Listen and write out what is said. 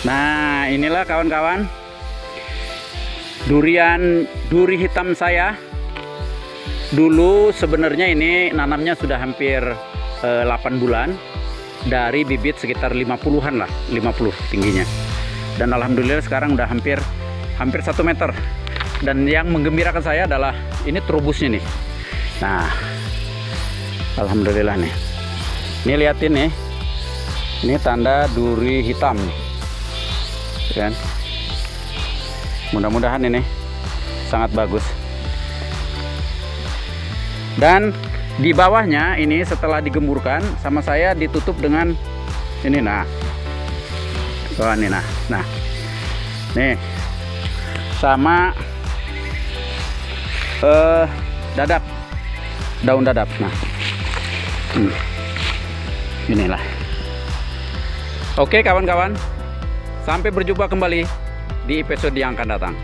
Nah, inilah kawan-kawan. Durian duri hitam saya. Dulu sebenarnya ini nanamnya sudah hampir eh, 8 bulan dari bibit sekitar 50-an lah, 50 tingginya. Dan alhamdulillah sekarang udah hampir hampir 1 meter. Dan yang menggembirakan saya adalah ini terubusnya nih. Nah, alhamdulillah nih. Ini liatin nih. Ini tanda duri hitam kan? Mudah-mudahan ini sangat bagus. Dan di bawahnya ini setelah digemburkan sama saya ditutup dengan ini nah. Bawah ini nah. Nah nih. Sama eh dadap. Daun dadap nah. Hmm. inilah. Oke kawan-kawan Sampai berjumpa kembali di episode yang akan datang.